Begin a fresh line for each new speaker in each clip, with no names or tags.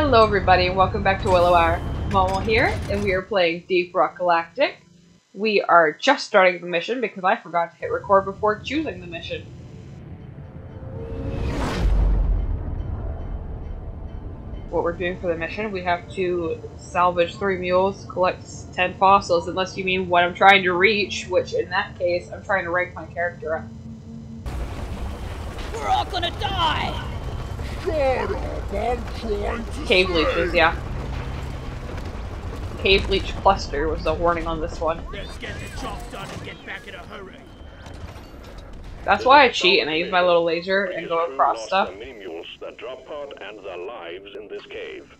Hello everybody and welcome back to Willowier. Momo here, and we are playing Deep Rock Galactic. We are just starting the mission because I forgot to hit record before choosing the mission. What we're doing for the mission, we have to salvage three mules, collect ten fossils, unless you mean what I'm trying to reach, which in that case, I'm trying to rank my character up.
We're all gonna die!
Cave
say.
leeches, yeah. Cave leech cluster was the warning on this one.
Let's get the job done and get back in a hurry.
That's why I cheat and I use my little laser and go across stuff.
The mini mules, the drop pod, and their lives in this cave.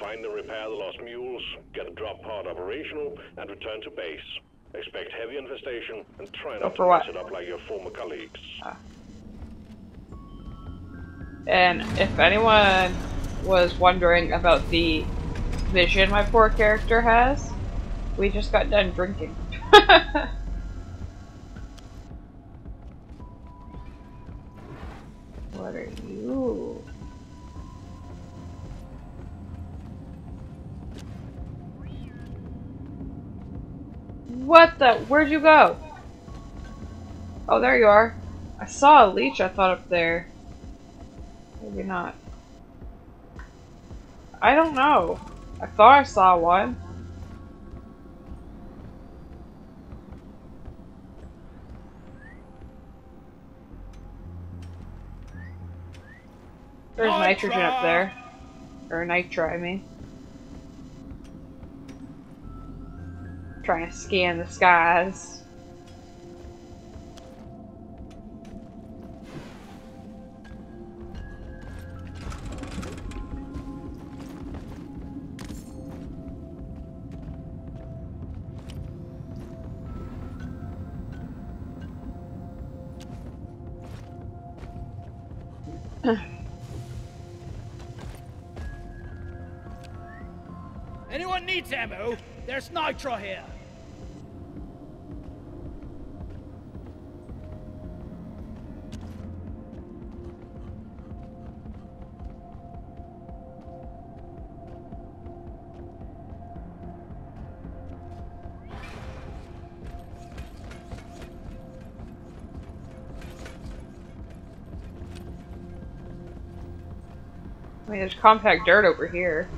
Find and repair the lost mules, get a drop pod operational, and return to base. Expect heavy infestation and try
Go
not
for
to
what?
mess it up like your former colleagues. Ah.
And if anyone was wondering about the vision my poor character has, we just got done drinking. what are you? What the? Where'd you go? Oh, there you are. I saw a leech I thought up there. Maybe not. I don't know. I thought I saw one. There's nitrogen up there. Or nitra, I mean. Trying to scan the skies.
Ammo? There's nitro here.
I mean, there's compact dirt over here.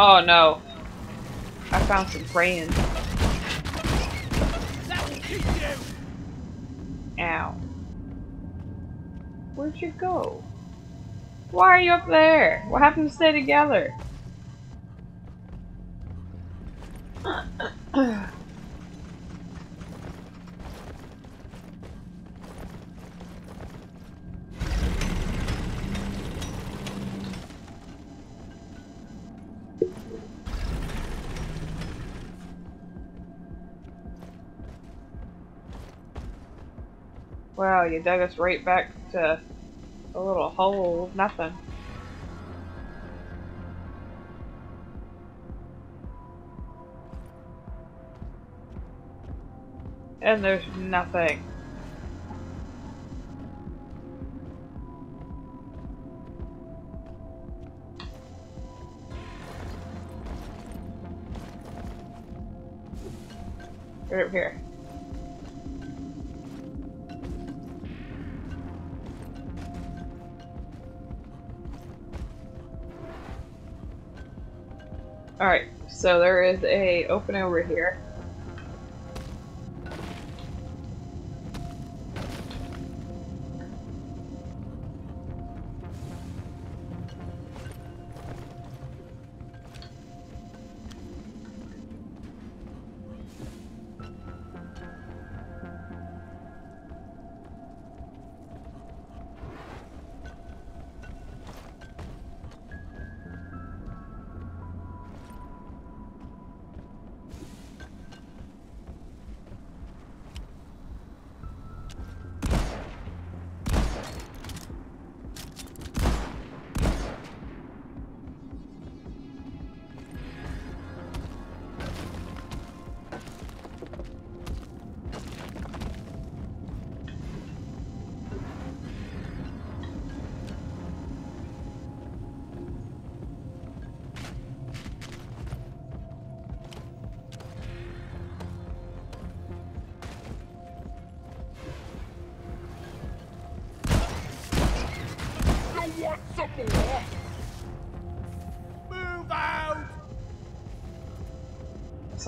Oh no. I found some
you!
Ow. Where'd you go? Why are you up there? What happened to stay together? You dug us right back to a little hole of nothing. And there's nothing. Right over here. Alright, so there is a opening over here.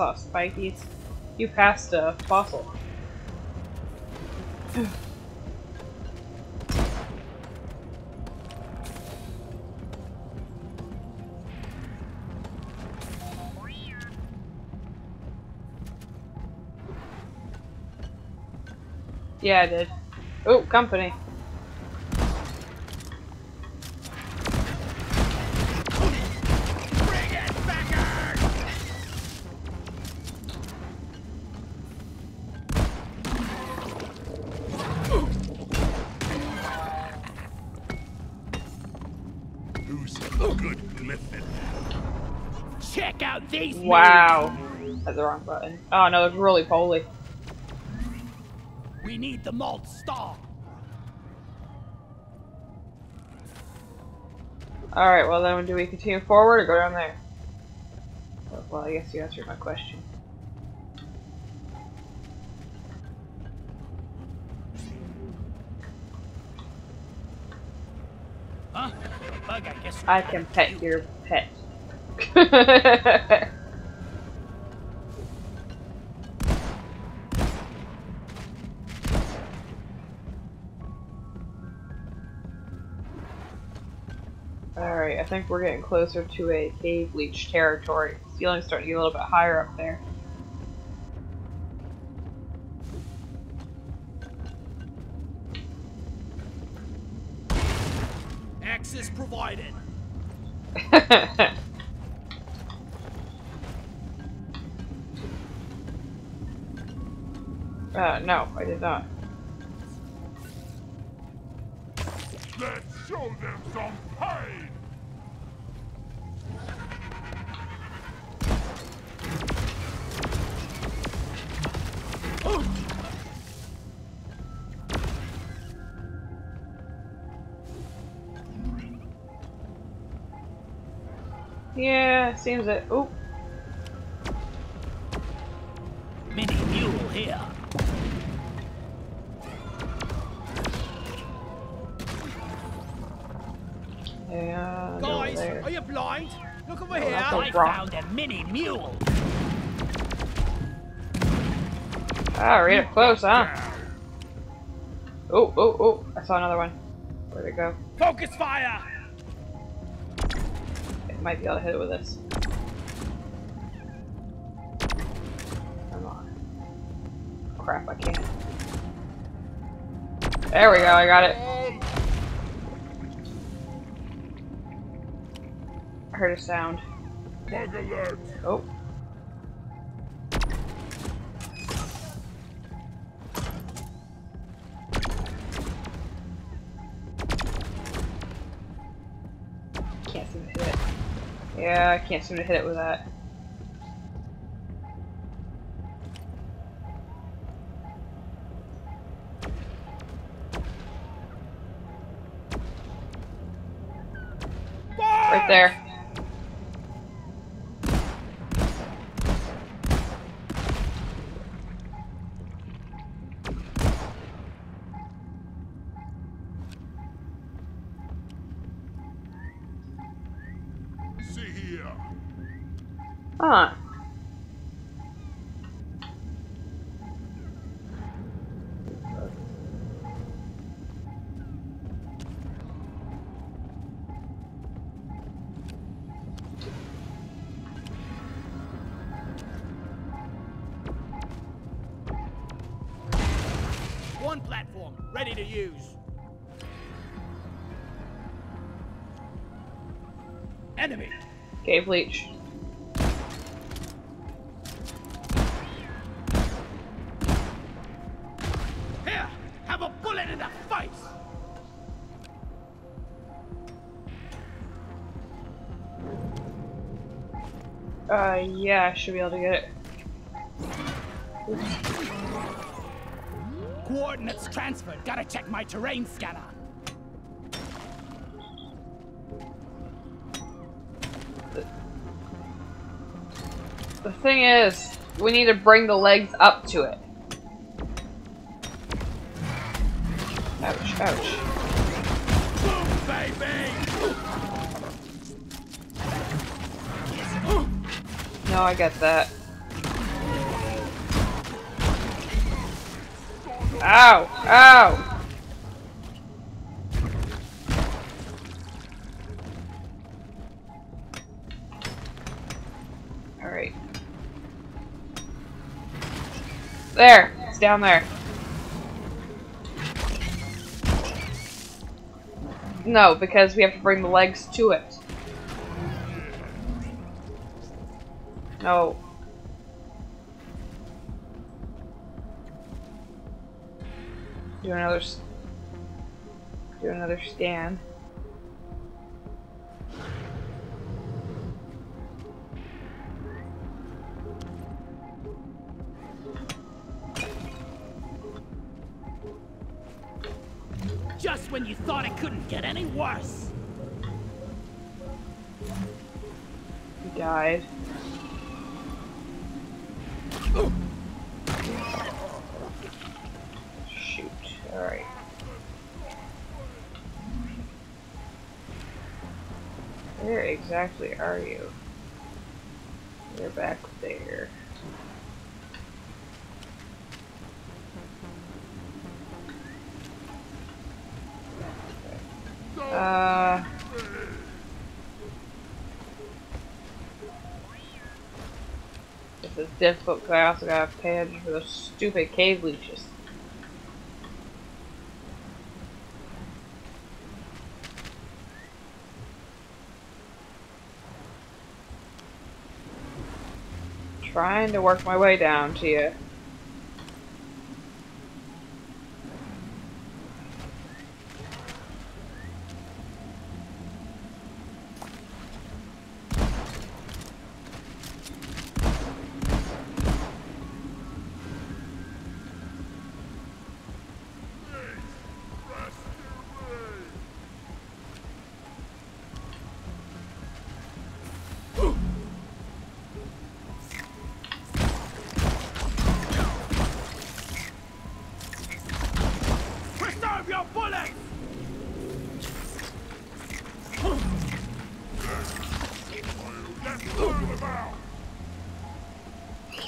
Saw spiky. You passed a fossil. Yeah, I did. Oh, company. Wow. That's the wrong button. Oh no, it's really poly.
We need the malt star.
Alright, well then do we continue forward or go down there? Well, I guess you answered my question.
Huh? Bug, I guess.
I can pet your pet. think we're getting closer to a cave leech territory. Ceiling's starting to get a little bit higher up there.
Access provided.
uh, no, I did not.
Let's show them some
Yeah, seems it. Oh,
Mini mule here.
yeah.
Guys, are you blind? Look over
Oh,
here. I found a mini mule.
Ah, right up close, huh? Oh, oh, oh! I saw another one. Where'd it go?
Focus fire.
Might be able to hit it with this. Come on. Crap, I can't. There we go, I got it. I heard a sound. Oh. Yeah, I can't seem to hit it with that. Right there.
See here.
Huh.
One platform, ready to use. Enemy.
Cave leech. I should be able to get it.
Coordinates transferred. Gotta check my terrain scanner.
The thing is, we need to bring the legs up to it. Ouch, ouch.
Boom, baby!
No, I get that. Ow! Ow! Alright. There! It's down there. No, because we have to bring the legs to it. No. Do another. Do another scan.
Just when you thought it couldn't get any worse.
He died. Alright. Where exactly are you? You're back there. Uh. This is difficult because I also gotta pay for those stupid cave leeches. Trying to work my way down to you.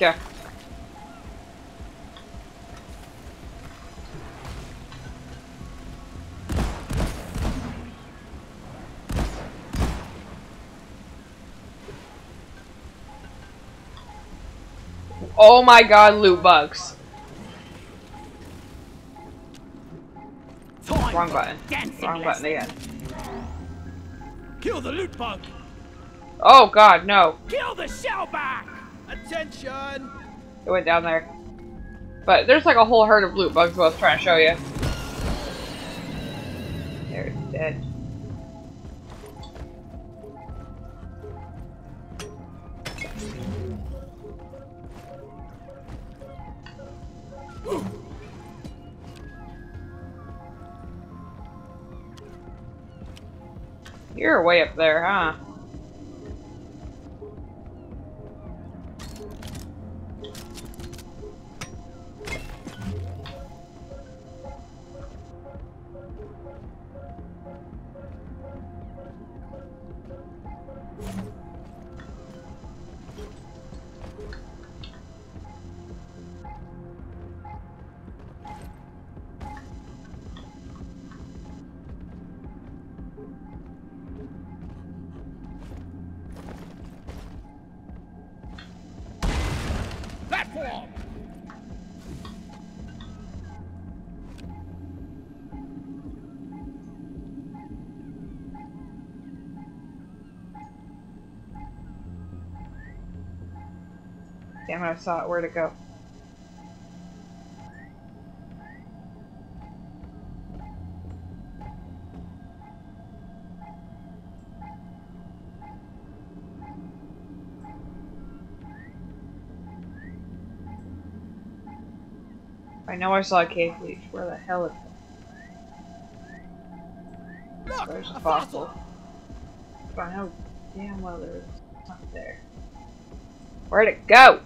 Yeah. Oh my god, loot bugs.
Time
Wrong button. Wrong button again.
Kill the loot bug.
Oh god, no.
Kill the shellback. Attention.
It went down there. But there's like a whole herd of loot bugs I was trying to show you. There, it's dead. You're way up there, huh? Damn I saw it. Where'd it go? I know I saw a cave leech. Where the hell is it?
Look,
There's a fossil. But I know damn well there's something there. Where'd it go?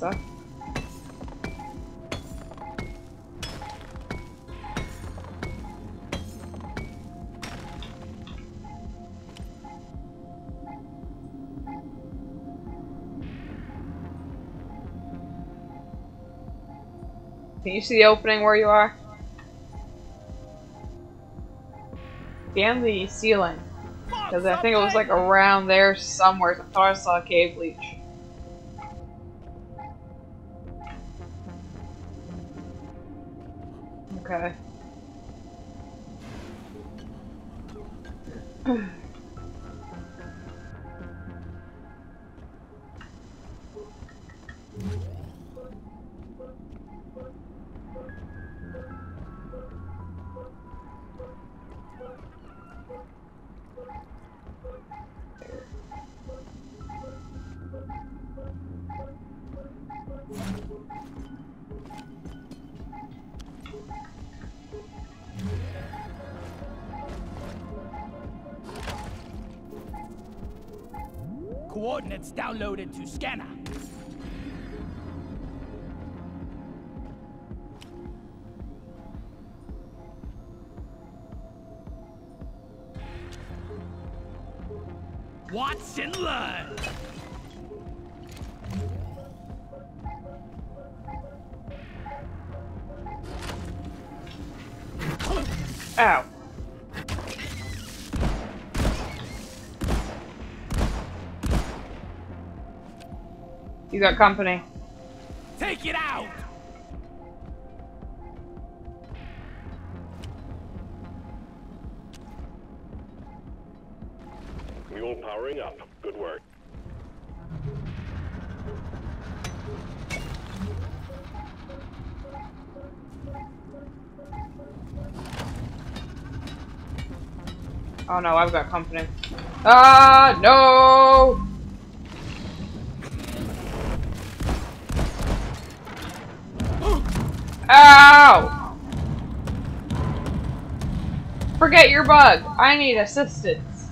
Stuff. Can you see the opening where you are? Scan the ceiling. Because I think it was like around there somewhere. I thought I saw a cave leech.
Coordinates downloaded to scanner. Watch and learn.
Ow. You got company.
Take it out.
Mule powering up. Good work.
Oh no, I've got company. Ah, no! Forget your bug. I need assistance.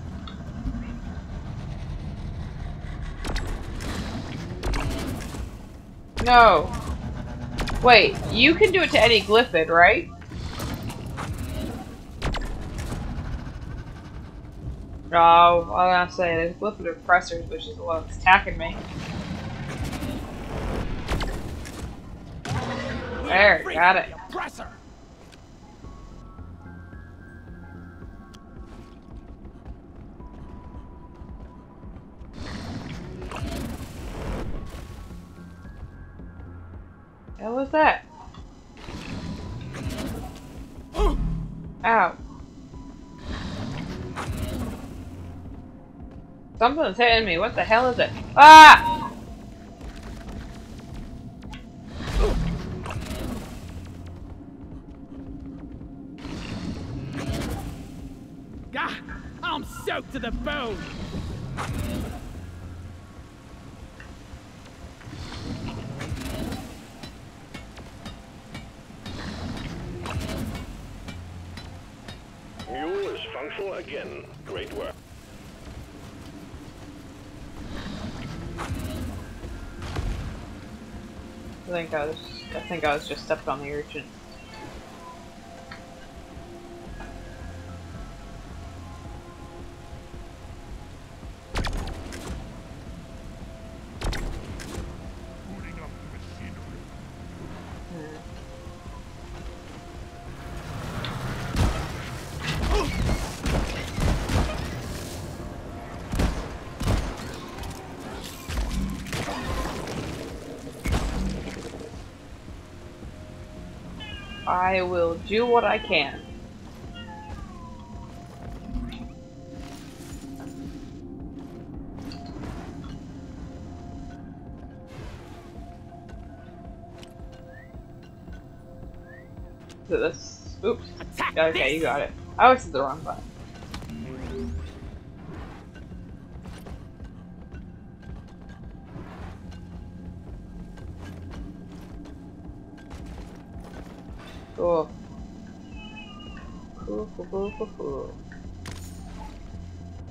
No. Wait, you can do it to any glyphid, right? Oh, no, I'm gonna say, there's glyphid oppressors, which is the one attacking me. There, got it.
Oppressor.
Was that? Ow. Something's hitting me. What the hell is it? Ah! Think I was. I think I was just stepped on the urchin. I will do what I can. So this. Oops. Okay, you got it. I always hit the wrong button.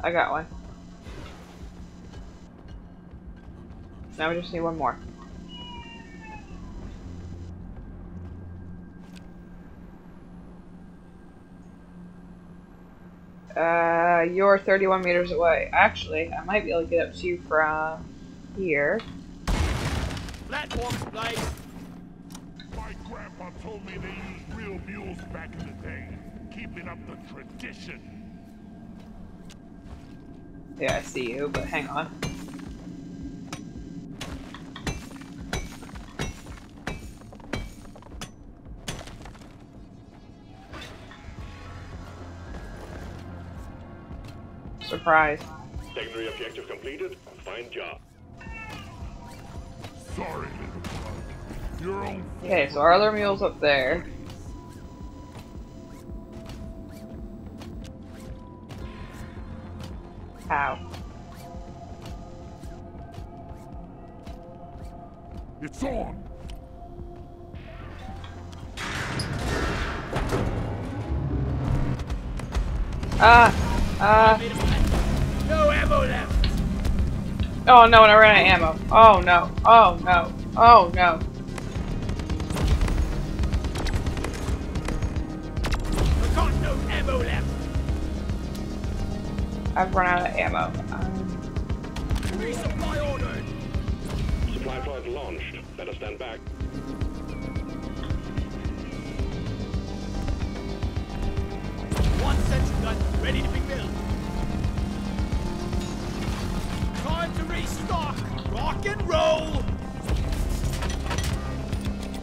I got one. Now we just need one more. Uh, you're 31 meters away. Actually, I might be able to get up to you from here.
Platforms, please.
My grandpa told me they used real mules back in the day, keeping up the tradition.
Yeah, I see you, but hang on. Surprise.
Secondary objective completed. Fine job.
Sorry, little bud. Your own fault.
Okay, so our other mule's up there. Ow.
It's on.
Ah! Ah!
No ammo left.
Oh no, and I ran out of ammo. Oh no. Oh no. Oh no. I've run out of ammo. Um,
Resupply ordered.
Supply flight launched. Better stand back.
One sentry gun ready to be built. Time to restock. Rock and roll.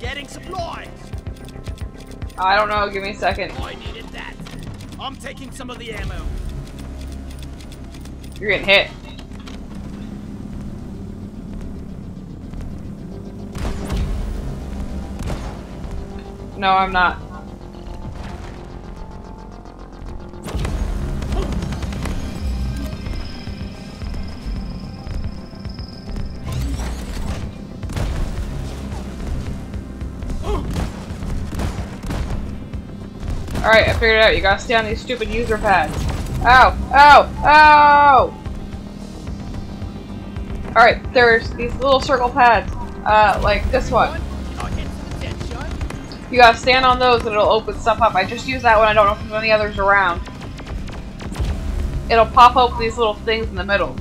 Getting supplies.
I don't know. Give me a second.
I needed that. I'm taking some of the ammo.
You're getting hit. No, I'm not. Alright, I figured it out. You gotta stay on these stupid user pads. Ow! Ow! Ow! Alright, there's these little circle pads. Uh, like this one. You gotta stand on those and it'll open stuff up. I just used that one. I don't know if there's any others around. It'll pop open these little things in the middle.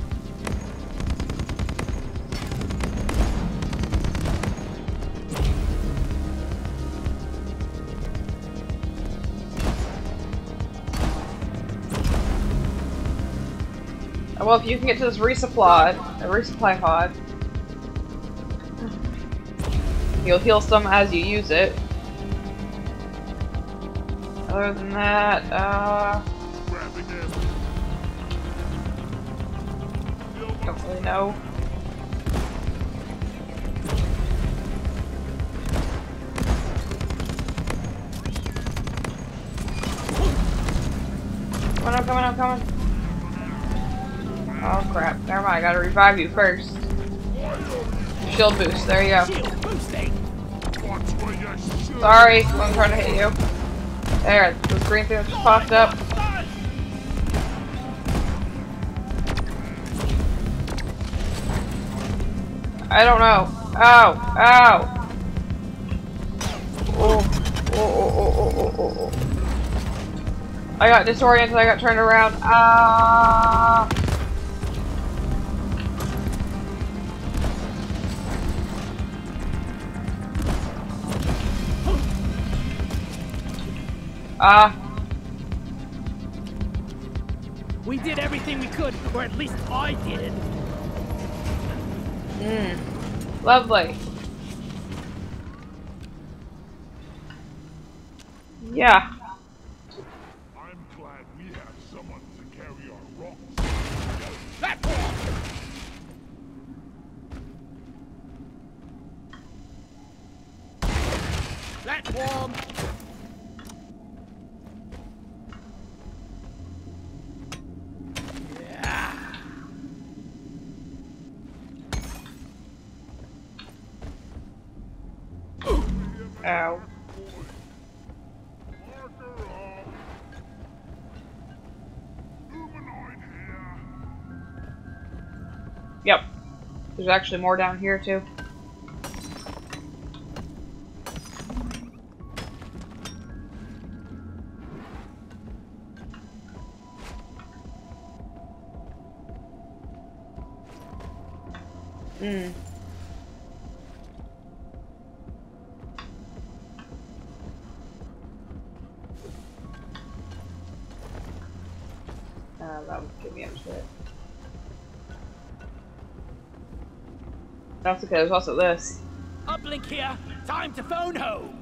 Well, if you can get to this resupply, a resupply pod, you'll heal some as you use it. Other than that, uh, don't really know. Come on, come. Oh crap, never mind, I gotta revive you first. Shield boost, there you go. Sorry, I'm trying to hit you. There, the green thing just popped up. I don't know. Ow! Ow! Oh. Oh, oh, oh, oh, oh, oh, oh. I got disoriented, I got turned around. Ah! Ah!
We did everything we could, or at least I did.
Mmm. Lovely. Yeah.
I'm glad we have someone to carry our rocks.
Platform. Platform.
There's actually more down here, too. Mm. Uh, that would give me upset. That's okay, there's also this.
Uplink here. Time to phone home.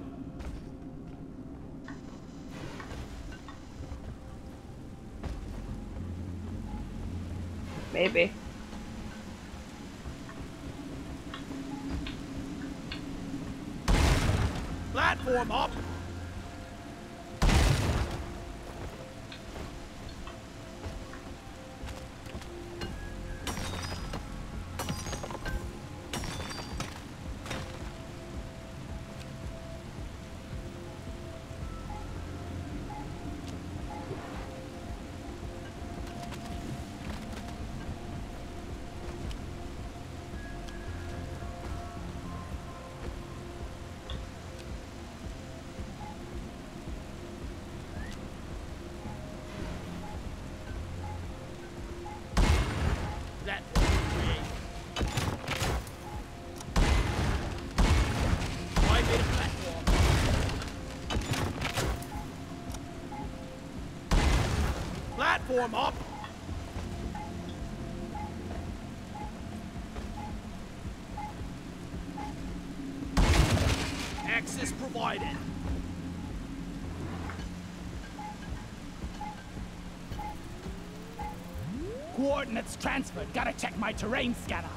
Maybe.
Platform up. Up. Access provided. Coordinates transferred. Gotta check my terrain scanner.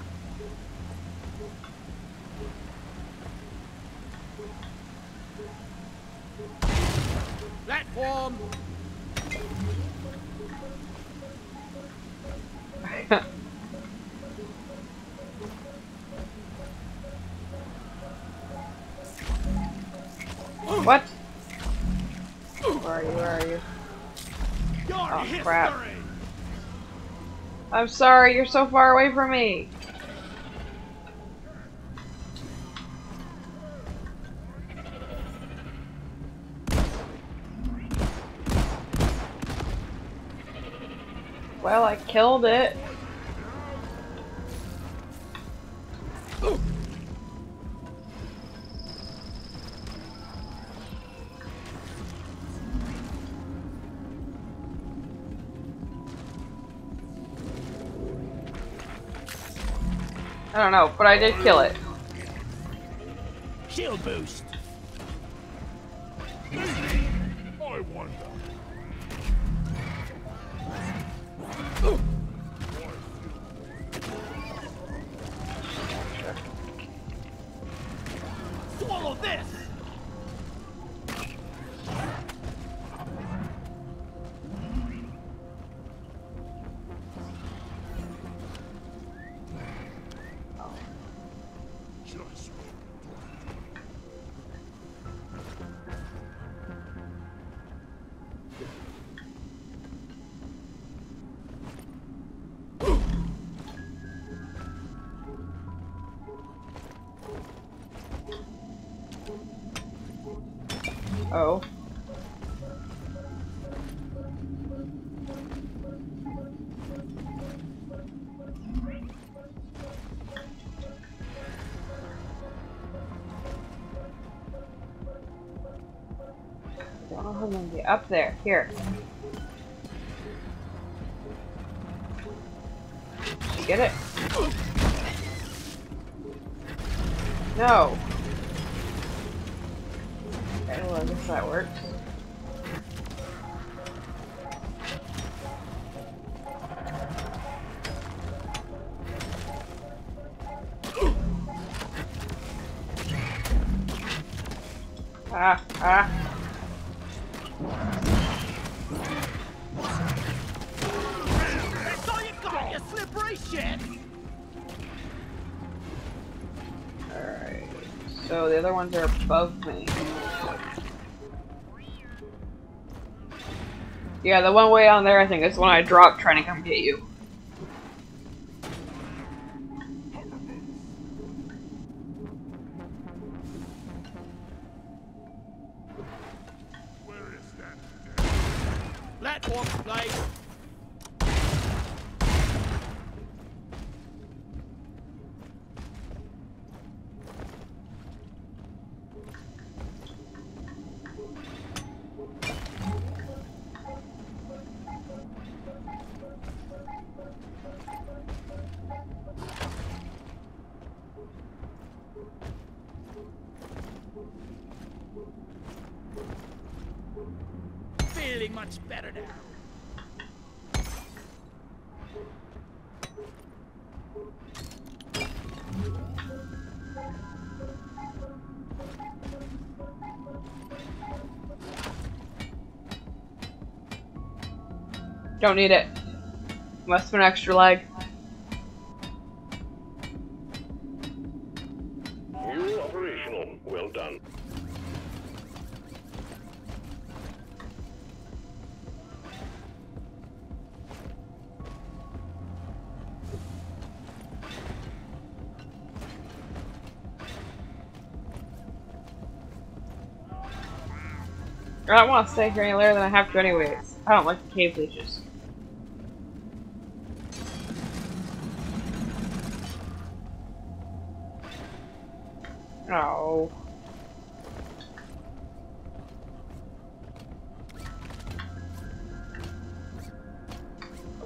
I'm sorry, you're so far away from me. Well, I killed it. I don't know, but I did kill it.
Shield boost.
Don't know how up there. Here. Get it? No. Okay, well, I guess that works. Ah, ah. The other ones are above me. Yeah, the one way on there I think is the one I dropped trying to come get you.
Much better now.
Don't need it. Must have an extra leg. I don't want to stay here any later than I have to anyways. I don't like the cave leeches. Oh.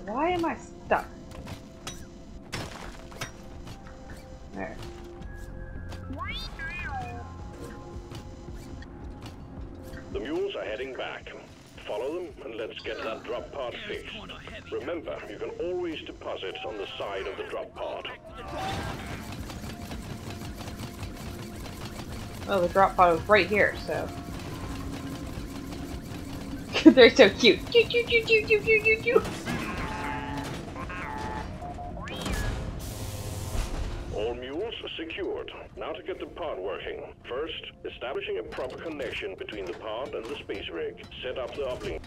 Why am I stuck? There.
The mules are heading back. Follow them and let's get that drop pod fixed. Remember, you can always deposit on the side of the drop pod.
Oh, the drop pod was right here, so. They're so cute. Choo, choo, choo,
to get the pod working. First, establishing a proper connection between the pod and the space rig. Set up the uplink.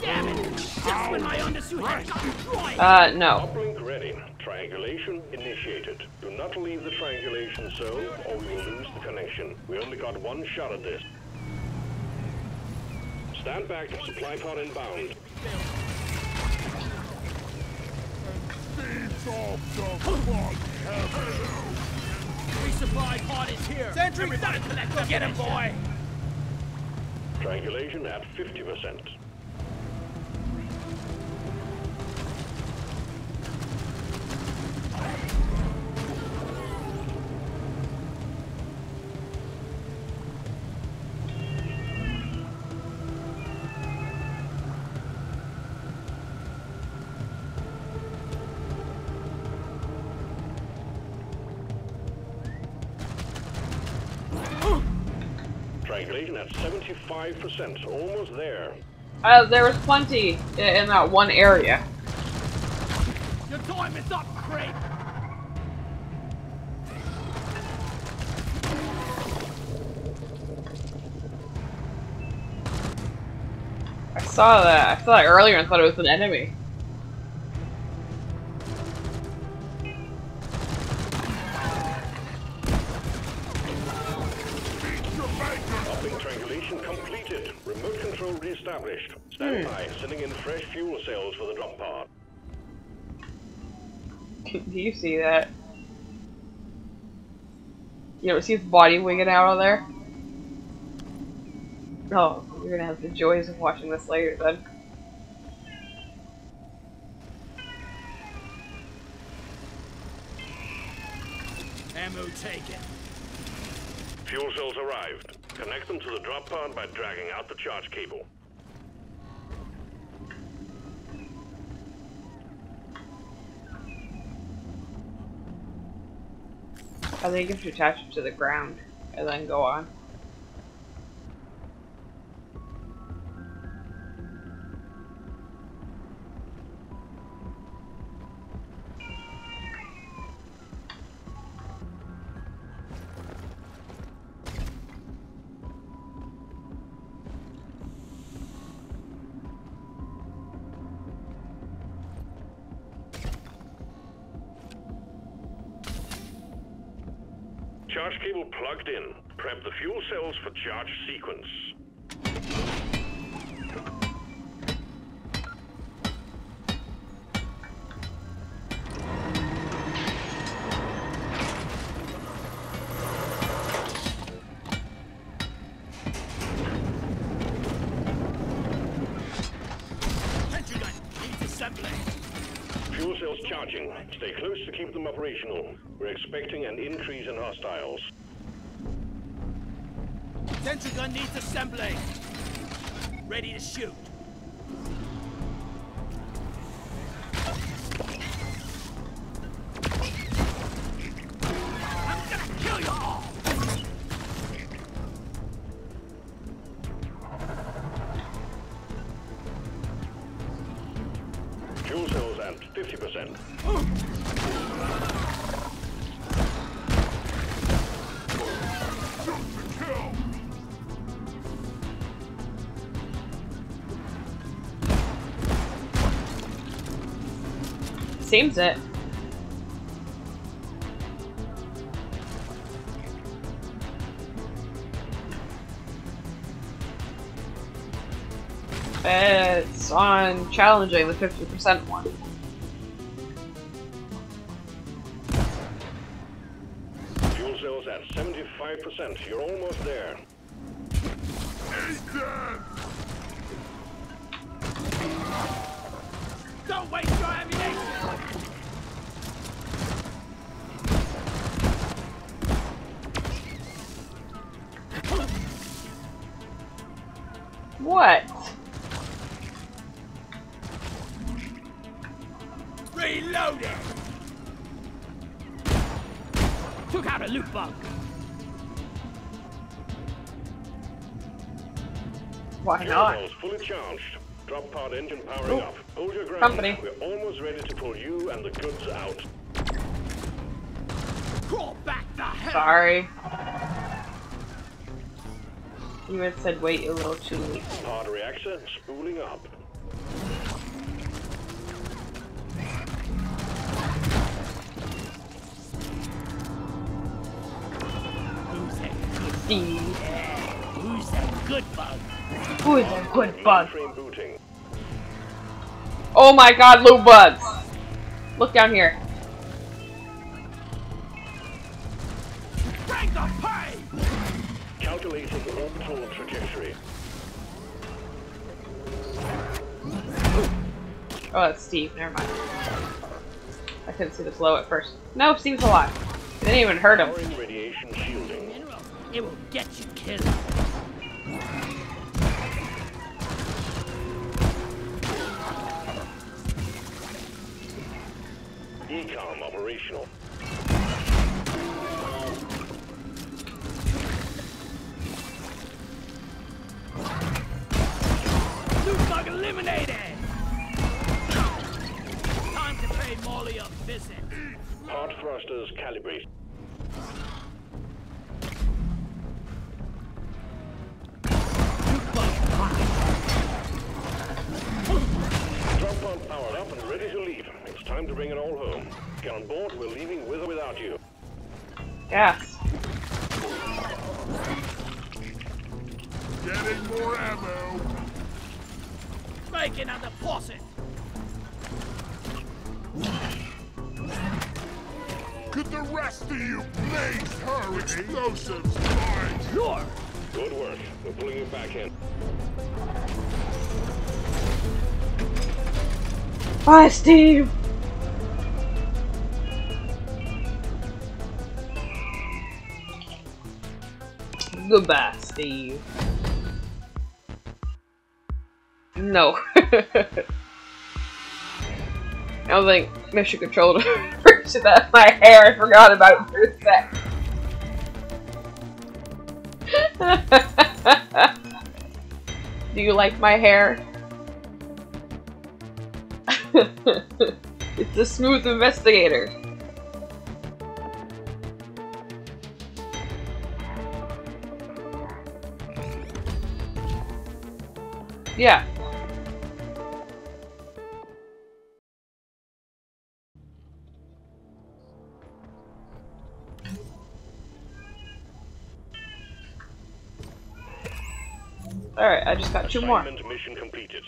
Damn it! Just when my undersuit had gotten dry!
Uh, no.
Uplink ready. Triangulation initiated. Do not leave the triangulation zone or we will lose the connection. We only got one shot at this. Stand back. Supply pod inbound.
Feeds off the fog heaven.
Resupply pod is here! Sentry Everybody collect Go get him, boy!
Triangulation at 50%. Triangulation at 75%. Almost there.
Uh, there was plenty in that one area.
Your time is up, Craig!
I saw that. I saw that earlier and thought it was an enemy. See that? You ever see his body wigging out of there? Oh, you're gonna have the joys of watching this later then.
Ammo taken.
Fuel cells arrived. Connect them to the drop pod by dragging out the charge cable.
I think you have to attach it to the ground and then go on.
Fuel cells for charge sequence. Fuel cells charging. Stay close to keep them operational. We're expecting an increase in hostiles.
Sentry gun needs assembling. Ready to shoot.
Seems it. It's on challenging the 50% one.
Fuel cells at 75%. You're almost there.
Don't waste your ammunition!
What?
Reloading! Took out a loot bug.
Why not?
fully charged. Drop pod engine powering
Ooh.
up. Hold your ground.
Company.
We're almost ready to pull you and the goods out.
Crawl back the hell!
Sorry. You had said wait a little too late.
Pod reaction, spooling up.
Who's that good?
Steve.
Who's that good bug?
Who is a good bug? Oh my god, loot bugs! Look down here.
Orbital trajectory.
Oh, that's Steve. Never mind. I couldn't see the glow at first. No, Steve's alive. I didn't even hurt him.
Radiation shielding.
It will get you killed.
ECOM operational.
Eliminated! Time to pay Molly a visit.
Pod thrusters calibrated.
Loot bug hot.
Drop pod powered up and ready to leave. It's time to bring it all home. Get on board. We're leaving with or without you.
Yeah.
Getting more ammo!
Making a deposit.
Could the rest of you please hurry? Explosives, fine!
Sure.
Good work. We're pulling you back in.
Bye, Steve! Goodbye, Steve. No. I was like, mission control reached that my hair. I forgot about it for a sec. Do you like my hair? it's a smooth investigator. Yeah. Alright, I just got two more.
Assignment mission completed.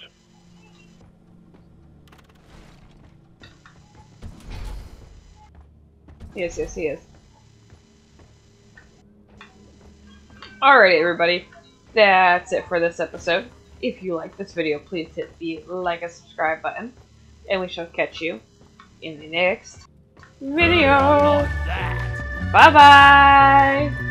Yes, yes, he is. Alright, everybody. That's it for this episode. If you like this video, please hit the like and subscribe button. And we shall catch you in the next video. Bye bye!